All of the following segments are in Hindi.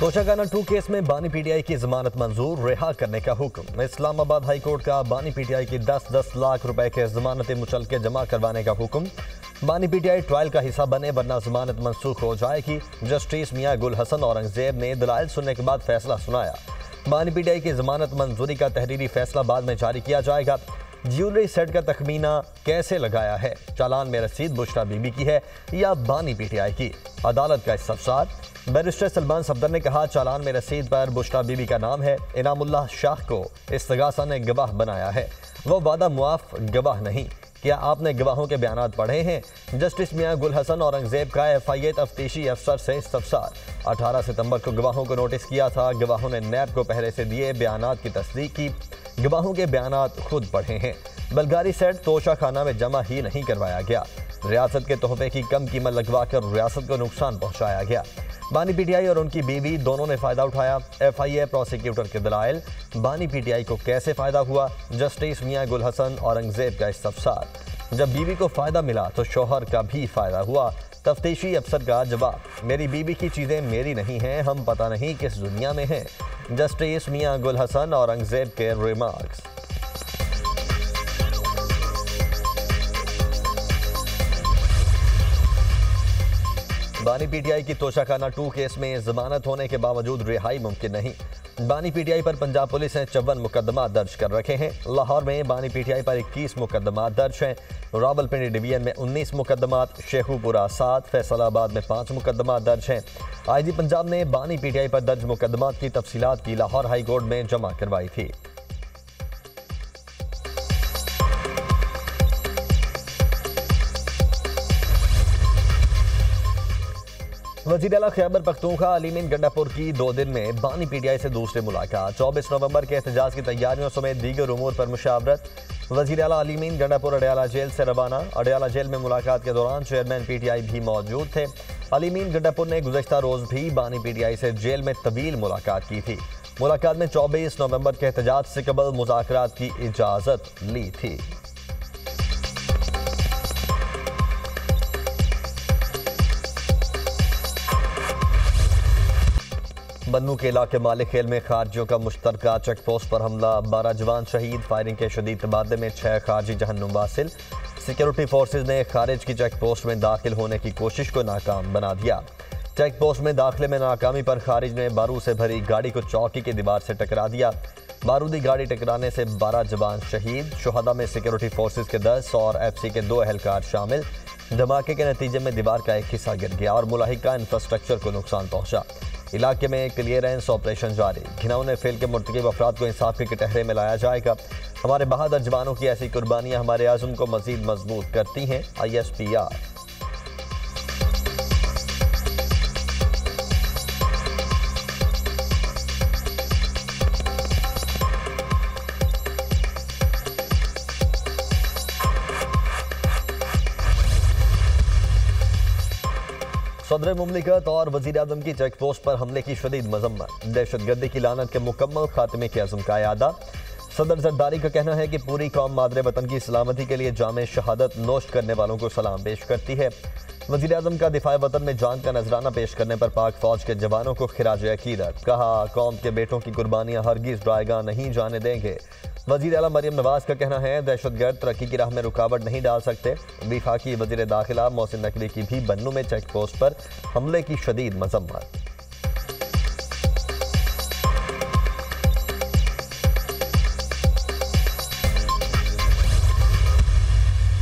तोशाखाना टू केस में बानी पीटीआई की जमानत मंजूर, रिहा करने का हुक्म। इस्लामाबाद हाई कोर्ट का बानी पीटीआई की 10-10 लाख रुपए के जमानती मुचलके जमा करवाने का हुक्म। बानी पीटीआई ट्रायल का हिस्सा बने, वरना जमानत मनसूख हो जाएगी, जस्टिस मियाँ गुल हसन औरंगज़ेब ने दलाइल सुनने के बाद फैसला सुनाया। बानी पीटीआई की जमानत मंजूरी का तहरीरी फैसला बाद में जारी किया जाएगा। ज्वेलरी सेट का तखमीना कैसे लगाया है? चालान में रसीद बुशरा बीबी की है या बानी पीटीआई की? अदालत का इस्तफसार बैरिस्टर सलमान सफदर ने कहा, चालान में रसीद पर बुशरा बीबी का नाम है। इनामुल्ला शाह को इस्तगासा ने गवाह बनाया है। वो वादा मुआफ गवाह नहीं। क्या आपने गवाहों के बयान पढ़े हैं? जस्टिस मियाँ गुल हसन औरंगज़ेब का एफ़ आई ए तफ्तीशी अफसर से इस्तफसार। अठारह सितंबर को गवाहों को नोटिस किया था। गवाहों ने नैब को पहले से दिए बयान की तस्दीक की। गवाहों के बयान खुद पढ़े हैं। बलगारी सेट तोशा खाना में जमा ही नहीं करवाया गया। रियासत के तोहफे की कम कीमत लगवा कर रियासत को नुकसान पहुँचाया गया। बानी पीटीआई और उनकी बीवी दोनों ने फ़ायदा उठाया। एफआईए प्रोसिक्यूटर के दलाइल, बानी पीटीआई को कैसे फ़ायदा हुआ? जस्टिस मियाँ गुल हसन, औरंगज़ेब का इस्तफसार जब बीवी को फ़ायदा मिला तो शोहर का भी फ़ायदा हुआ। तफ्तीशी अफसर का जवाब, मेरी बीवी की चीज़ें मेरी नहीं हैं, हम पता नहीं किस दुनिया में हैं। जस्टिस मियाँ गुल हसन, औरंगज़ेब के रिमार्क्स बानी पीटीआई की तोशाखाना टू केस में जमानत होने के बावजूद रिहाई मुमकिन नहीं। बानी पीटीआई पर पंजाब पुलिस ने चौवन मुकदमा दर्ज कर रखे हैं। लाहौर में बानी पीटीआई पर 21 मुकदमा दर्ज हैं। रावलपिंडी डिवीज़न में 19 मुकदमा शेखुपुरा सात, फैसलाबाद में पाँच मुकदमा दर्ज हैं। आईजी पंजाब ने बानी पीटीआई पर दर्ज मुकदमा की तफसीत की लाहौर हाई कोर्ट में जमा करवाई थी। वज़ीर अला खैबर पख्तूनखा अलीमीन गंडापुर की दो दिन में बानी पीटीआई से दूसरी मुलाकात। चौबीस नवंबर के एहतजाज की तैयारियों समेत दीगर उमूर पर मुशावरत। वज़ीर अला अलीमीन गंडापुर अडयाला जेल से रवाना। अडयाला जेल में मुलाकात के दौरान चेयरमैन पीटीआई भी मौजूद थे। अलीमीन गंडापुर ने गुजशत रोज भी बानी पीटीआई से जेल में तवील मुलाकात की थी। मुलाकात में चौबीस नवंबर के एहतजाज से कबल मुजाकर की इजाज़त ली थी। बन्नू के इलाके मालिक खेल में खारजियों का मुश्तर चेक पोस्ट पर हमला, बारह जवान शहीद, फायरिंग के शदीद तबादले में छह खारजी जहन्नुम वासिल। सिक्योरिटी फोर्सेज ने खारिज की चेक पोस्ट में दाखिल होने की कोशिश को नाकाम बना दिया। चेक पोस्ट में दाखिले में नाकामी पर खारिज ने बारूद से भरी गाड़ी को चौकी की दीवार से टकरा दिया। बारूदी गाड़ी टकराने से बारह जवान शहीद, शहदा में सिक्योरिटी फोर्सेज के दस और एफ़ के दो अहलकार शामिल। धमाके के नतीजे में दीवार का एक हिस्सा गिर गया और मुलाहिका इंफ्रास्ट्रक्चर को नुकसान पहुँचा। इलाके में क्लियरेंस ऑपरेशन जारी। घिनौने फेल के मुर्तकब अफराद को इंसाफ के कटहरे में लाया जाएगा। हमारे बहादुर जवानों की ऐसी कुर्बानियाँ हमारे आज़म को मजीद मज़बूत करती हैं। I S P R. सदर ममलिकत और वजी अजम की चेक पोस्ट पर हमले की शदीद मजम्मत। दहशत गर्दी की लानत के मुकम्मल खात्मे के अजम का अदा सदर जरदारी का कहना है कि पूरी कौम मादरे वतन की सलामती के लिए जाम शहादत नोश करने वालों को सलाम पेश करती है। वजी अजम का दिफा वतन में जान का नजराना पेश करने पर पाक फौज के जवानों को खराज अकीदत कहा, कौम के बेटों की कुर्बानियाँ हरगिज ड्राएगा नहीं जाने देंगे। वज़ीर अला मरियम नवाज़ का कहना है, दहशत गर्द तरक्की की राह में रुकावट नहीं डाल सकते। विफाकी वज़ीर दाखिला मोहसिन नकवी की भी बन्नू में चेक पोस्ट पर हमले की शदीद मजम्मत।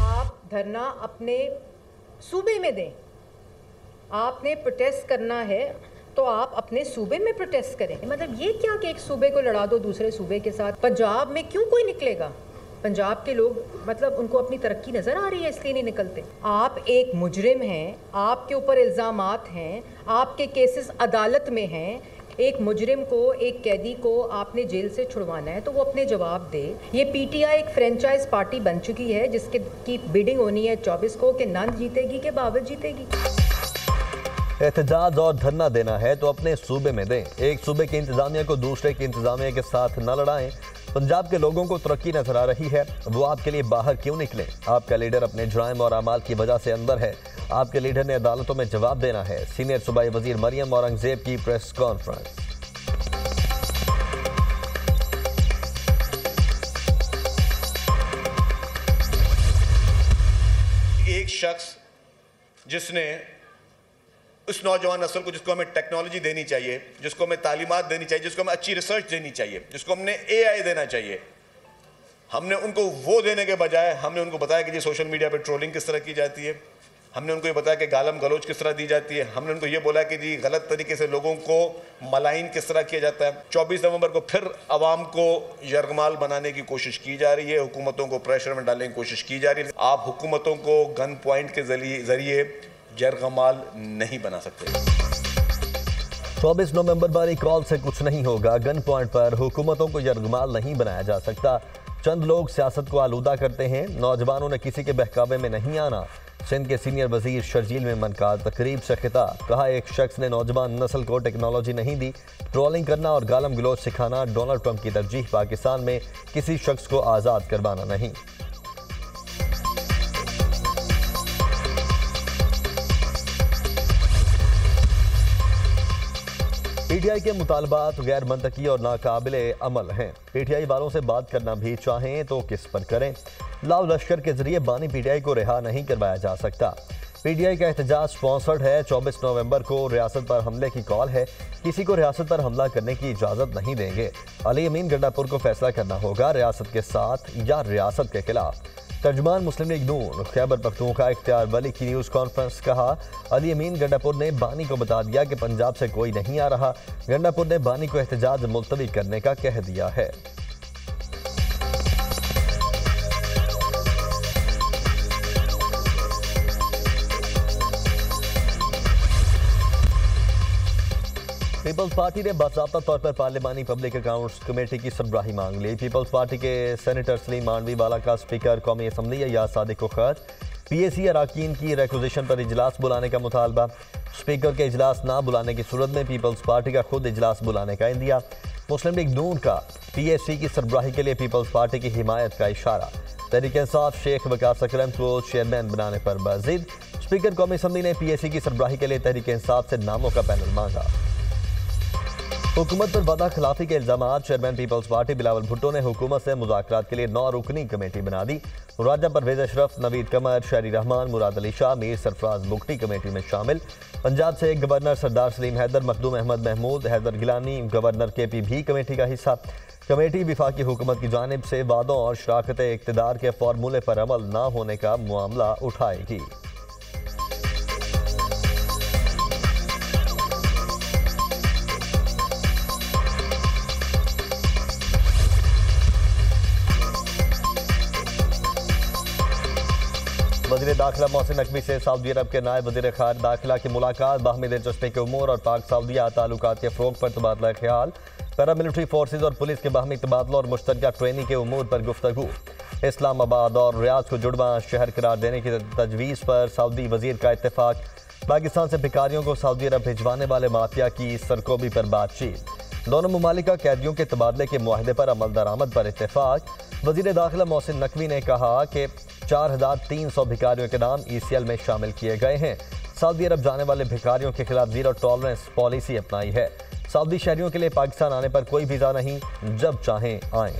आप धरना अपने सूबे में दें। आपने प्रोटेस्ट करना है। तो आप अपने सूबे में प्रोटेस्ट करें। मतलब ये क्या कि एक सूबे को लड़ा दो दूसरे सूबे के साथ? पंजाब में क्यों कोई निकलेगा? पंजाब के लोग मतलब उनको अपनी तरक्की नज़र आ रही है, इसलिए नहीं निकलते। आप एक मुजरिम हैं, आपके ऊपर इल्ज़ाम हैं, आपके केसेस अदालत में हैं। एक मुजरिम को, एक कैदी को आपने जेल से छुड़वाना है तो वो अपने जवाब दे। ये पीटीआई एक फ्रेंचाइज पार्टी बन चुकी है, जिसके की बिडिंग होनी है चौबीस को कि नंद जीतेगी के बाबर जीतेगी? एहतजाज और धरना देना है तो अपने सूबे में दें। एक सूबे की इंतजामिया को दूसरे की इंतजामिया के साथ न लड़ाएँ। पंजाब के लोगों को तरक्की नज़र आ रही है। वो आपके लिए बाहर क्यों निकले? आपका लीडर अपने जुराइम और अमाल की वजह से अंदर है। आपके लीडर ने अदालतों में जवाब देना है। सीनियर सूबाई वज़ीर मरियम औरंगज़ेब की प्रेस कॉन्फ्रेंस। एक शख्स जिसने उस नौजवान नस्ल को जिसको हमें टेक्नोलॉजी देनी चाहिए, जिसको हमें तालीमत देनी चाहिए, जिसको हमें अच्छी रिसर्च देनी चाहिए, जिसको हमने एआई देना चाहिए, हमने उनको वो देने के बजाय हमने उनको बताया कि जी सोशल मीडिया पर ट्रोलिंग किस तरह की जाती है, हमने उनको ये बताया कि गालम गलोच किस तरह दी जाती है, हमने उनको ये बोला कि जी गलत तरीके से लोगों को मलाइन किस तरह किया जाता है। 24 नवंबर को फिर आवाम को यरगमाल बनाने की कोशिश की जा रही है, हुकूमतों को प्रेशर में डालने की कोशिश की जा रही है। आप हुकूमतों को गन पॉइंट के ज़रिए ज़रिए यरगमाल नहीं बना सकते। 24 नवंबर वाली कॉल से कुछ नहीं होगा। गन पॉइंट पर हुकूमतों को यरगमाल नहीं बनाया जा सकता। चंद लोग सियासत को आलूदा करते हैं। नौजवानों ने किसी के बहकावे में नहीं आना। सिंध के सीनियर वज़ीर शर्जील में का तकरीब से खिताब कहा, एक शख्स ने नौजवान नस्ल को टेक्नोलॉजी नहीं दी। ट्रोलिंग करना और गालम गलोच सिखाना डोनाल्ड ट्रंप की तरजीह। पाकिस्तान में किसी शख्स को आज़ाद करवाना नहीं। पीटीआई के मुतालबात गैर मनतकी और नाकाबिल अमल हैं। पीटीआई वालों से बात करना भी चाहें तो किस पर करें? लाव लश्कर के ज़रिए बानी पीटीआई को रिहा नहीं करवाया जा सकता। पीटीआई का एहतजाज स्पॉन्सर्ड है। 24 नवंबर को रियासत पर हमले की कॉल है। किसी को रियासत पर हमला करने की इजाज़त नहीं देंगे। अली अमीन, गंडापुर को फैसला करना होगा रियासत के साथ या रियासत के खिलाफ। तर्जुमान मुस्लिम लीग नून, खैबर का इख्तियार वली की न्यूज़ कॉन्फ्रेंस कहा, अली अमीन गंडापुर ने बानी को बता दिया कि पंजाब से कोई नहीं आ रहा। गंडापुर ने बानी को एहतजाज मुलतवी करने का कह दिया है। पीपल्स पार्टी ने बाबा तौर पर पार्लिमानी पब्लिक अकाउंट्स कमेटी की सरबराही मांग ली। पीपल्स पार्टी के सेनेटर सलीम मांडवी वाला का स्पीकर, कौमी असम्बली या सादिक को खत। पी एस सी अरकान की रेकोजेशन पर इजलास बुलाने का मुतालबा। स्पीकर के इजलास ना बुलाने की सूरत में पीपल्स पार्टी का खुद इजलास बुलाने का इंदिया मुस्लिम लीग नून का पी एस सी की सरबराही के लिए पीपल्स पार्टी की हिमायत का इशारा। तहरीक इंसाफ शेख वकास अक्रम को चेयरमैन बनाने पर मजीद स्पीकर, कौमी असम्बली ने पी एस सी की सरबराही के लिए तहरीक इंसाफ से नामों का पैनल मांगा। हुकूमत पर वादा खिलाफी के इल्ज़ाम chairman Peoples Party Bilawal Bhutto ने हुकूमत से मुजाकर के लिए नौ रुकनी कमेटी बना दी। राजा परवेज अशरफ, नवीद कमर, शहरी रहमान, मुराद अली शाह, मीर सरफराज बुगटी कमेटी में शामिल। पंजाब से governor Sardar Saleem Haider, Makhdoom Ahmed Mahmood, Haider Gilani, governor K P भी कमेटी का हिस्सा। कमेटी विफाकी हुकूमत की जानब से वादों और शराकत इकतदार के फार्मूले पर अमल न होने का मामला उठाएगी। वजी दाखिला मोहसिन नकवी से सऊदी अरब के नायब वजी खार दाखिला की मुलाकात, बाहमी दिलचस्पी के उमूर और पाक सऊदिया ताल्लुक के फ़रोग पर तबादला ख्याल। पैरामिलिट्री फोर्सेज और पुलिस के बाहमी तबादलों और मुश्तर ट्रेनिंग के उमूर पर गुफ्तु इस्लामाबाद और रियाज को जुड़वा शहर करार देने की तजवीज़ पर सऊदी वज़ीर का इतफाक पाकिस्तान से भिकारियों को सऊदी अरब भिजवाने वाले माफिया की सरकोबी पर बातचीत। दोनों ममालिक कैदियों के तबादले के माहदे पर अमल दरामद पर इतफाक वज़ीर दाखिला मोहसिन नकवी ने कहा कि चार हज़ार तीन सौ भिकारियों के नाम ई सी एल में शामिल किए गए हैं। सऊदी अरब जाने वाले भिकारियों के खिलाफ ज़ीरो टॉलरेंस पॉलिसी अपनाई है। सऊदी शहरियों के लिए पाकिस्तान आने पर कोई वीज़ा नहीं, जब चाहें आए।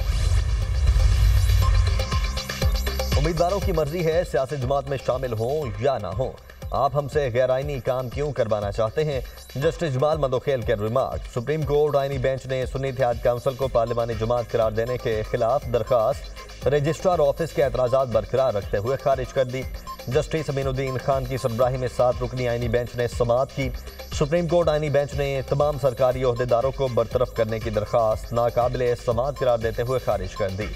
उम्मीदवारों की मर्ज़ी है, सियासी जमात में शामिल हों या ना हों। आप हमसे गैर आइनी काम क्यों करवाना चाहते हैं? जस्टिस जमाल मदोखेल के रिमार्क। सुप्रीम कोर्ट आइनी बेंच ने सुन्नी इतिहाद काउंसिल को पार्लिमानी जमात करार देने के खिलाफ दरखास्त। रजिस्ट्रार ऑफ़िस के एतराज़ा बरकरार रखते हुए खारिज कर दी। जस्टिस अमीनुद्दीन खान की सरबराही में सात रुकनी आइनी बेंच ने समात की। सुप्रीम कोर्ट आइनी बेंच ने तमाम सरकारी अहदेदारों को बरतरफ करने की दरखास्त नाकाबिल समात करार देते हुए खारिज कर दी।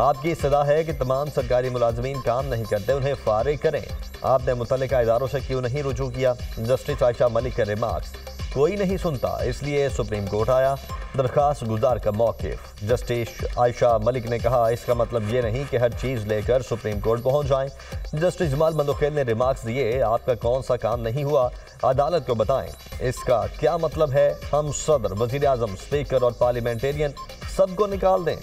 आपकी सदा है कि तमाम सरकारी मुलाजमीन काम नहीं करते, उन्हें फारिग करें। आपने मुतल इदारों से क्यों नहीं रुजू किया? जस्टिस आयशा मलिक के रिमार्क्स कोई नहीं सुनता, इसलिए सुप्रीम कोर्ट आया। दरखास्त गुजार का मौकफ। जस्टिस आयशा मलिक ने कहा, इसका मतलब ये नहीं कि हर चीज़ लेकर सुप्रीम कोर्ट पहुँच जाएँ। जस्टिस जमाल मंदोखेल ने रिमार्क्स दिए, आपका कौन सा काम नहीं हुआ? अदालत को बताएँ। इसका क्या मतलब है? हम सदर वज़ीर अजम स्पीकर और पार्लियामेंटेरियन सबको निकाल दें।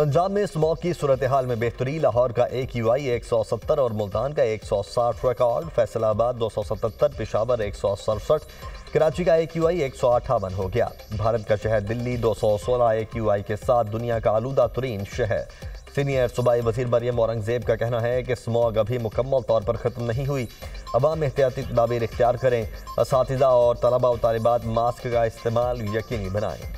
पंजाब में स्मॉग की सूरत हाल में बेहतरी, लाहौर का एक यू आई एक सौ सत्तर और मुल्तान का एक सौ साठ रिकॉर्ड फैसलाबाद दो सौ सतहत्तर, पिशावर एक सौ सड़सठ, कराची का एक यू आई एक सौ अट्ठावन हो गया। भारत का शहर दिल्ली, दो सौ सोलह एक यू आई के साथ दुनिया का आलूदा तरीन शहर। सीनियर सूबाई वज़ीर मरियम औरंगज़ेब का कहना है कि स्मॉग अभी मुकम्मल तौर पर ख़त्म नहीं हुई। अवाम एहतियाती तदाबीर इख्तियार करें। इस और तलबा और तालिबात मास्क का इस्तेमाल यकीनी बनाएँ।